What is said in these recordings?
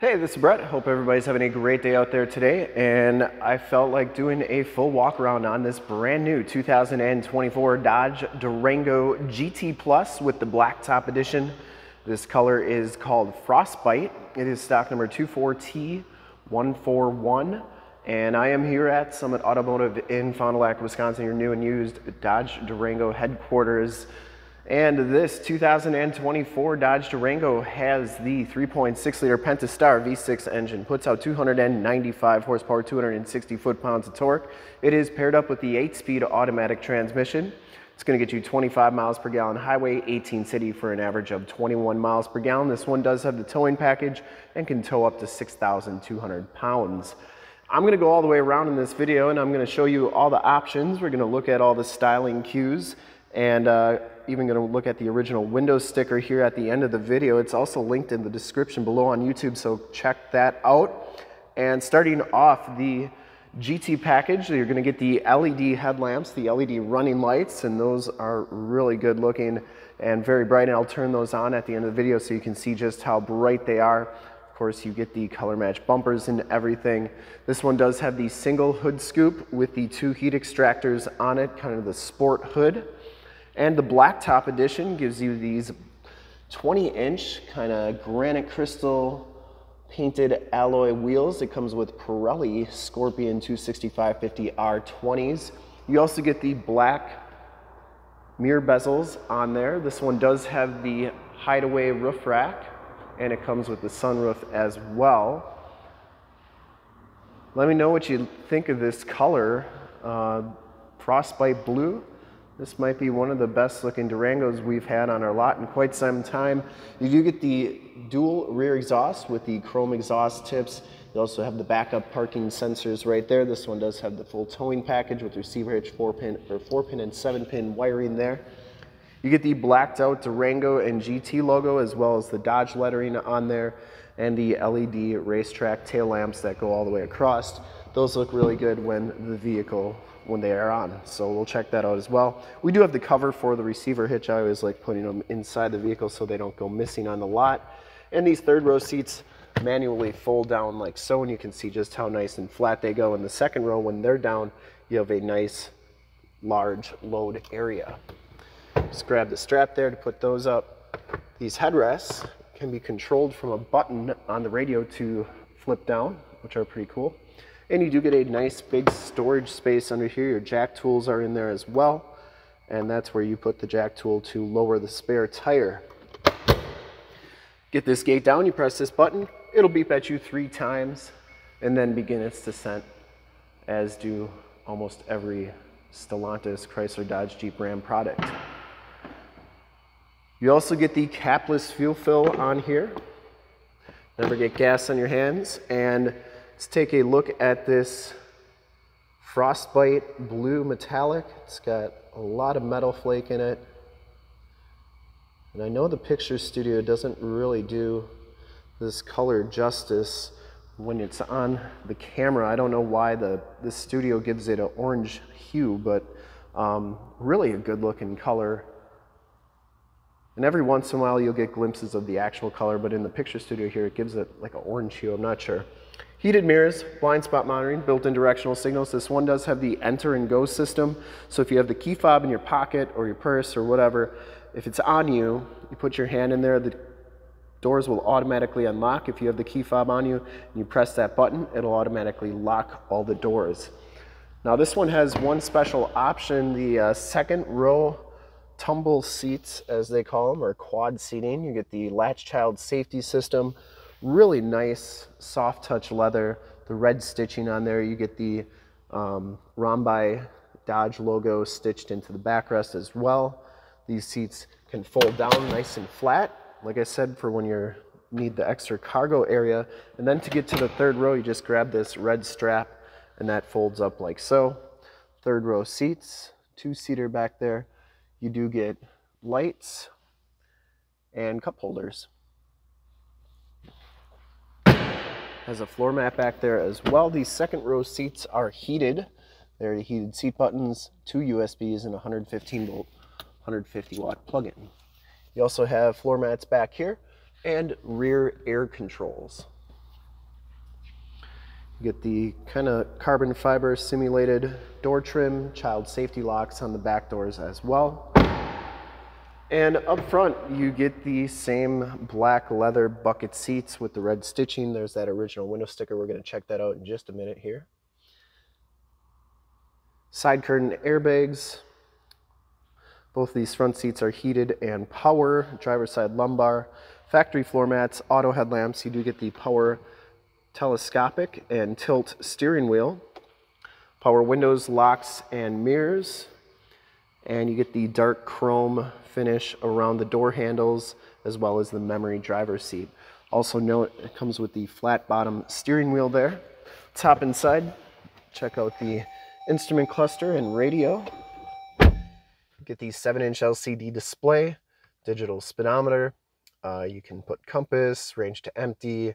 Hey, this is Brett. Hope everybody's having a great day out there today. And I felt like doing a full walk around on this brand new 2024 Dodge Durango GT Plus with the black top edition. This color is called Frostbite. It is stock number 24T141. And I am here at Summit Automotive in Fond du Lac, Wisconsin, your new and used Dodge Durango headquarters. And this 2024 Dodge Durango has the 3.6 liter Pentastar V6 engine, puts out 295 horsepower, 260 foot-pounds of torque. It is paired up with the 8-speed automatic transmission. It's gonna get you 25 miles per gallon highway, 18 city for an average of 21 miles per gallon. This one does have the towing package and can tow up to 6,200 pounds. I'm gonna go all the way around in this video and I'm gonna show you all the options. We're gonna look at all the styling cues and uh, even going to look at the original Windows sticker here at the end of the video. It's also linked in the description below on YouTube, so check that out. And starting off the GT package, you're going to get the LED headlamps, the LED running lights, and those are really good looking and very bright. And I'll turn those on at the end of the video so you can see just how bright they are. Of course, you get the color match bumpers and everything. This one does have the single hood scoop with the two heat extractors on it, kind of the sport hood. And the blacktop edition gives you these 20 inch kind of granite crystal painted alloy wheels. It comes with Pirelli Scorpion 265/50 R20s. You also get the black mirror bezels on there. This one does have the hideaway roof rack and it comes with the sunroof as well. Let me know what you think of this color, uh, frostbite blue. This might be one of the best looking Durangos we've had on our lot in quite some time. You do get the dual rear exhaust with the chrome exhaust tips. You also have the backup parking sensors right there. This one does have the full towing package with receiver hitch, four pin or four pin and seven pin wiring there. You get the blacked out Durango and GT logo as well as the Dodge lettering on there and the LED racetrack tail lamps that go all the way across. Those look really good when the vehicle when they are on. So we'll check that out as well. We do have the cover for the receiver hitch. I always like putting them inside the vehicle so they don't go missing on the lot. And these third row seats manually fold down like so, and you can see just how nice and flat they go. In the second row, when they're down, you have a nice large load area. Just grab the strap there to put those up. These headrests can be controlled from a button on the radio to flip down, which are pretty cool. And you do get a nice big storage space under here. Your jack tools are in there as well. And that's where you put the jack tool to lower the spare tire. Get this gate down, you press this button, it'll beep at you three times and then begin its descent, as do almost every Stellantis, Chrysler, Dodge, Jeep, Ram product. You also get the capless fuel fill on here. Never get gas on your hands. And Let's take a look at this Frostbite Blue Metallic. It's got a lot of metal flake in it. And I know the picture studio doesn't really do this color justice when it's on the camera. I don't know why the, the studio gives it an orange hue, but um, really a good looking color. And every once in a while you'll get glimpses of the actual color, but in the picture studio here it gives it like an orange hue, I'm not sure. Heated mirrors, blind spot monitoring, built-in directional signals. This one does have the enter and go system. So if you have the key fob in your pocket or your purse or whatever, if it's on you, you put your hand in there, the doors will automatically unlock. If you have the key fob on you and you press that button, it'll automatically lock all the doors. Now this one has one special option, the uh, second row tumble seats, as they call them, or quad seating. You get the latch child safety system, Really nice soft touch leather. The red stitching on there. You get the um, Dodge logo stitched into the backrest as well. These seats can fold down nice and flat. Like I said, for when you need the extra cargo area. And then to get to the third row, you just grab this red strap and that folds up like so. Third row seats, two-seater back there. You do get lights and cup holders. Has a floor mat back there as well. These second row seats are heated. They're the heated seat buttons, two USBs, and 115 volt, 150 watt plug-in. You also have floor mats back here and rear air controls. You get the kind of carbon fiber simulated door trim, child safety locks on the back doors as well. And up front, you get the same black leather bucket seats with the red stitching. There's that original window sticker. We're gonna check that out in just a minute here. Side curtain airbags. Both these front seats are heated and power. Driver's side lumbar. Factory floor mats, auto headlamps. You do get the power telescopic and tilt steering wheel. Power windows, locks, and mirrors. And you get the dark chrome finish around the door handles as well as the memory driver's seat. Also note it comes with the flat bottom steering wheel there. Top inside, check out the instrument cluster and radio. Get the 7-inch LCD display, digital speedometer. Uh, you can put compass, range to empty,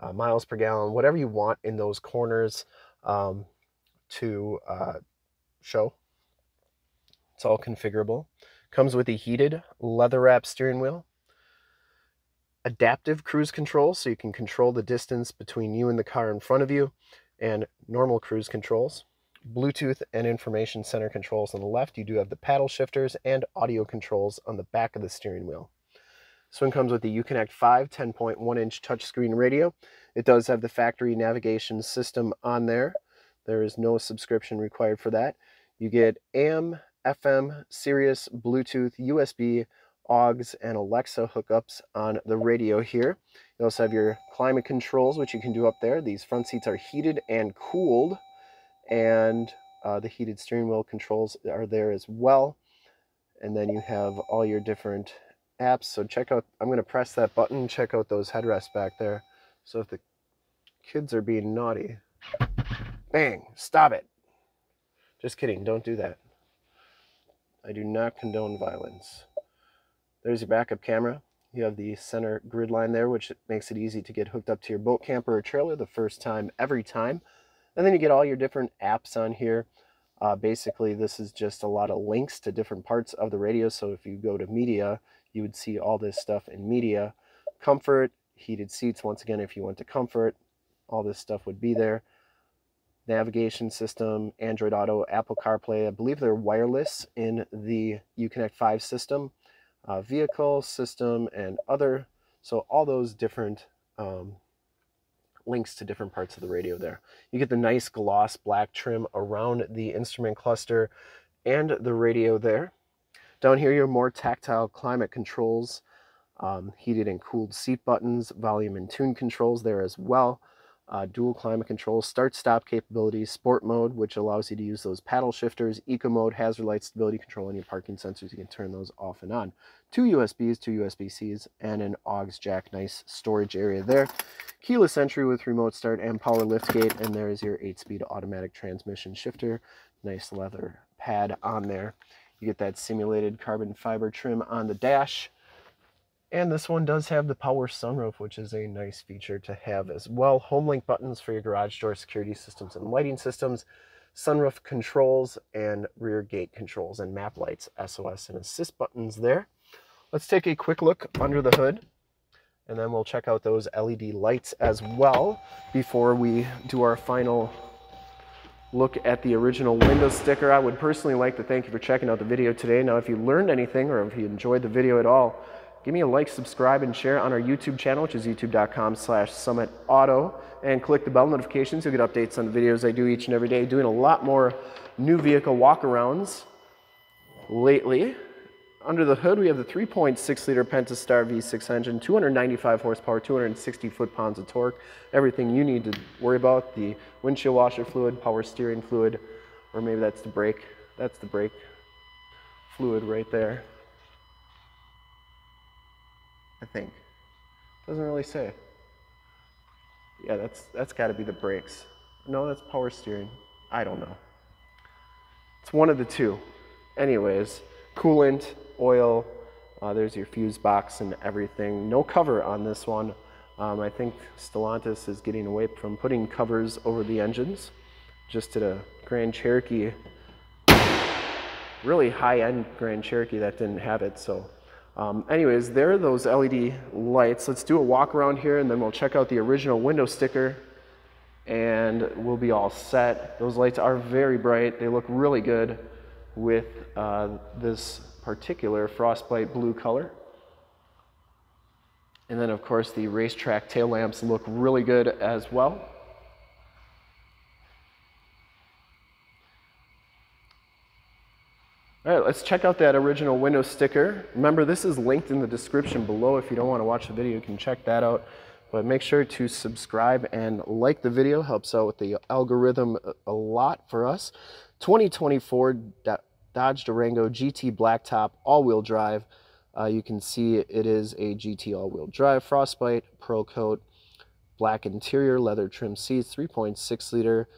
uh, miles per gallon, whatever you want in those corners um, to uh, show. It's all configurable. Comes with a heated leather wrap steering wheel, adaptive cruise control, so you can control the distance between you and the car in front of you, and normal cruise controls. Bluetooth and information center controls on the left. You do have the paddle shifters and audio controls on the back of the steering wheel. This one comes with the Uconnect 5 10.1 inch touchscreen radio. It does have the factory navigation system on there. There is no subscription required for that. You get AM, FM, Sirius, Bluetooth, USB, AUX, and Alexa hookups on the radio here. You also have your climate controls, which you can do up there. These front seats are heated and cooled, and uh, the heated steering wheel controls are there as well. And then you have all your different apps. So check out, I'm going to press that button, check out those headrests back there. So if the kids are being naughty, bang, stop it. Just kidding, don't do that. I do not condone violence. There's your backup camera. You have the center grid line there, which makes it easy to get hooked up to your boat camper or trailer the first time, every time. And then you get all your different apps on here. Uh, basically, this is just a lot of links to different parts of the radio. So if you go to media, you would see all this stuff in media. Comfort, heated seats, once again, if you went to comfort, all this stuff would be there navigation system, Android Auto, Apple CarPlay. I believe they're wireless in the Uconnect 5 system, uh, vehicle system, and other. So all those different um, links to different parts of the radio there. You get the nice gloss black trim around the instrument cluster and the radio there. Down here, your more tactile climate controls, um, heated and cooled seat buttons, volume and tune controls there as well uh, dual climate control, start-stop capabilities, sport mode, which allows you to use those paddle shifters, eco mode, hazard light stability control, and your parking sensors. You can turn those off and on. Two USBs, two USB-Cs, and an AUX jack. Nice storage area there. Keyless entry with remote start and power liftgate, and there is your 8-speed automatic transmission shifter. Nice leather pad on there. You get that simulated carbon fiber trim on the dash. And this one does have the power sunroof, which is a nice feature to have as well. Home link buttons for your garage door security systems and lighting systems, sunroof controls, and rear gate controls, and map lights, SOS, and assist buttons there. Let's take a quick look under the hood, and then we'll check out those LED lights as well before we do our final look at the original window sticker. I would personally like to thank you for checking out the video today. Now, if you learned anything or if you enjoyed the video at all, give me a like, subscribe, and share on our YouTube channel, which is youtube.com slash summitauto, and click the bell notifications. You'll get updates on the videos I do each and every day, doing a lot more new vehicle walkarounds lately. Under the hood, we have the 3.6 liter Pentastar V6 engine, 295 horsepower, 260 foot-pounds of torque. Everything you need to worry about, the windshield washer fluid, power steering fluid, or maybe that's the brake. That's the brake fluid right there. I think. Doesn't really say. Yeah, that's that's got to be the brakes. No, that's power steering. I don't know. It's one of the two. Anyways, coolant, oil, uh, there's your fuse box and everything. No cover on this one. Um, I think Stellantis is getting away from putting covers over the engines. Just did a Grand Cherokee, really high-end Grand Cherokee that didn't have it, so um, anyways, there are those LED lights. Let's do a walk around here and then we'll check out the original window sticker. and we'll be all set. Those lights are very bright. They look really good with uh, this particular frostbite blue color. And then of course the racetrack tail lamps look really good as well. All right, let's check out that original window sticker. Remember, this is linked in the description below. If you don't want to watch the video, you can check that out. But make sure to subscribe and like the video. Helps out with the algorithm a lot for us. 2024 Dodge Durango GT Blacktop all-wheel drive. Uh, you can see it is a GT all-wheel drive, Frostbite, Pearl Coat, black interior, leather trim seats, 3.6 liter,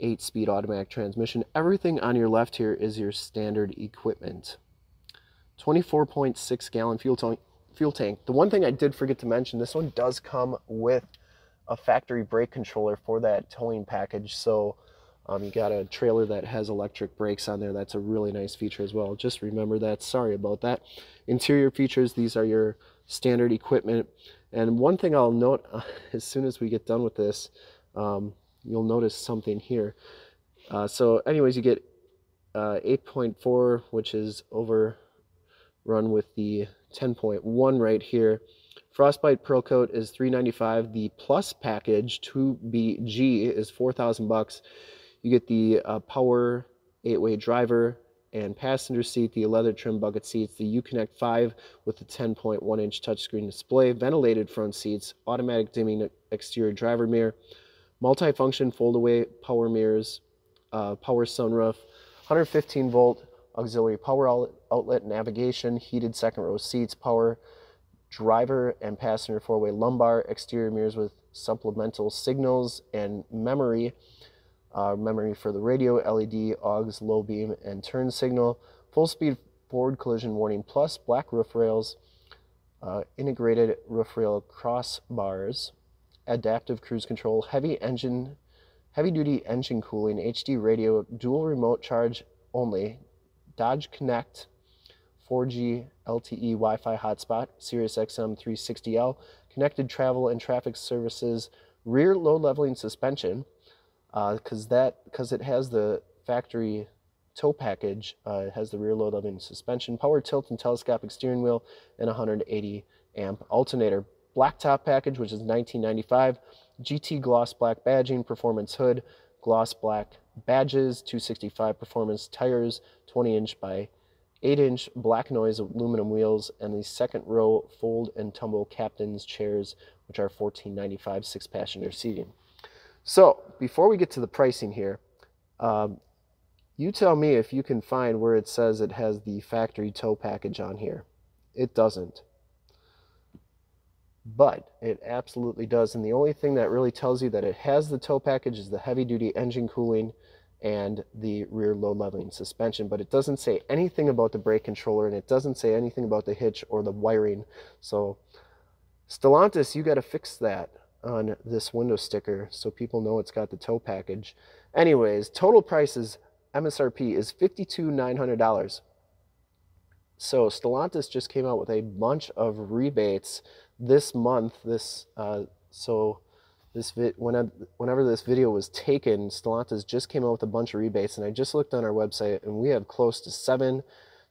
8-speed automatic transmission. Everything on your left here is your standard equipment. 24.6 gallon fuel tank. Fuel tank. The one thing I did forget to mention, this one does come with a factory brake controller for that towing package. So um, you got a trailer that has electric brakes on there. That's a really nice feature as well. Just remember that. Sorry about that. Interior features, these are your standard equipment. And one thing I'll note uh, as soon as we get done with this, um, you'll notice something here. Uh, so anyways, you get uh, 8.4, which is overrun with the 10.1 right here. Frostbite Pearl Coat is 395. The Plus package 2BG is 4,000 bucks. You get the uh, power eight-way driver and passenger seat, the leather trim bucket seats, the Uconnect 5 with the 10.1 inch touchscreen display, ventilated front seats, automatic dimming exterior driver mirror, multi-function fold-away power mirrors, uh, power sunroof, 115 volt auxiliary power outlet, navigation, heated second row seats, power driver and passenger four-way lumbar, exterior mirrors with supplemental signals and memory, uh, memory for the radio, LED, AUX, low beam, and turn signal, full speed forward collision warning plus black roof rails, uh, integrated roof rail crossbars, adaptive cruise control, heavy engine, heavy duty engine cooling, HD radio, dual remote charge only, Dodge Connect, 4G LTE Wi-Fi hotspot, Sirius XM 360L, connected travel and traffic services, rear low leveling suspension, because uh, that because it has the factory tow package, uh, it has the rear low leveling suspension, power tilt and telescopic steering wheel, and 180 amp alternator blacktop package, which is 1995, GT gloss black badging, performance hood, gloss black badges, 265 performance tires, 20 inch by 8 inch black noise aluminum wheels, and the second row fold and tumble captain's chairs, which are 1495 six passenger seating. So before we get to the pricing here, um, you tell me if you can find where it says it has the factory tow package on here. It doesn't but it absolutely does. And the only thing that really tells you that it has the tow package is the heavy duty engine cooling and the rear low leveling suspension. But it doesn't say anything about the brake controller and it doesn't say anything about the hitch or the wiring. So Stellantis, you got to fix that on this window sticker so people know it's got the tow package. Anyways, total price is MSRP is $52,900. So Stellantis just came out with a bunch of rebates this month, this uh, so this vi- when I, whenever this video was taken, Stellantis just came out with a bunch of rebates, and I just looked on our website, and we have close to seven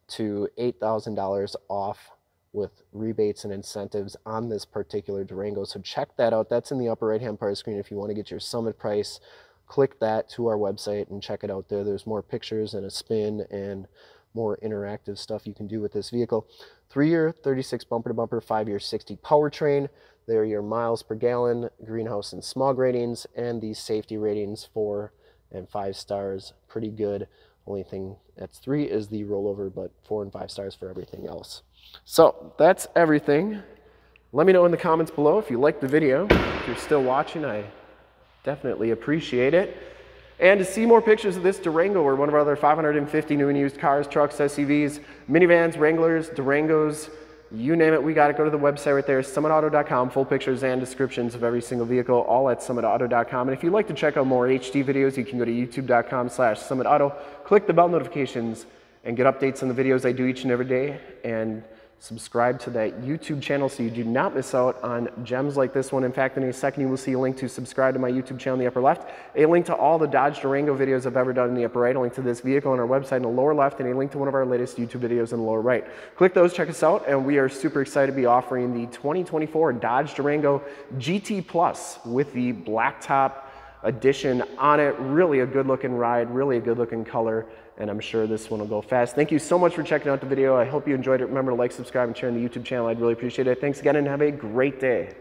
to eight thousand dollars off with rebates and incentives on this particular Durango. So check that out. That's in the upper right hand part of the screen. If you want to get your summit price, click that to our website and check it out there. There's more pictures and a spin and more interactive stuff you can do with this vehicle. Three year 36 bumper to bumper, five year 60 powertrain. There are your miles per gallon, greenhouse and smog ratings, and these safety ratings four and five stars. Pretty good. Only thing that's three is the rollover, but four and five stars for everything else. So that's everything. Let me know in the comments below if you liked the video. If you're still watching, I definitely appreciate it. And to see more pictures of this Durango or one of our other 550 new and used cars, trucks, SUVs, minivans, Wranglers, Durangos, you name it, we got it. Go to the website right there, summitauto.com, full pictures and descriptions of every single vehicle, all at summitauto.com. And if you'd like to check out more HD videos, you can go to youtube.com slash summitauto, click the bell notifications, and get updates on the videos I do each and every day. And subscribe to that YouTube channel so you do not miss out on gems like this one. In fact, in a second, you will see a link to subscribe to my YouTube channel in the upper left, a link to all the Dodge Durango videos I've ever done in the upper right, a link to this vehicle on our website in the lower left, and a link to one of our latest YouTube videos in the lower right. Click those, check us out, and we are super excited to be offering the 2024 Dodge Durango GT Plus with the blacktop edition on it. Really a good looking ride, really a good looking color, and I'm sure this one will go fast. Thank you so much for checking out the video. I hope you enjoyed it. Remember to like, subscribe, and share on the YouTube channel. I'd really appreciate it. Thanks again, and have a great day.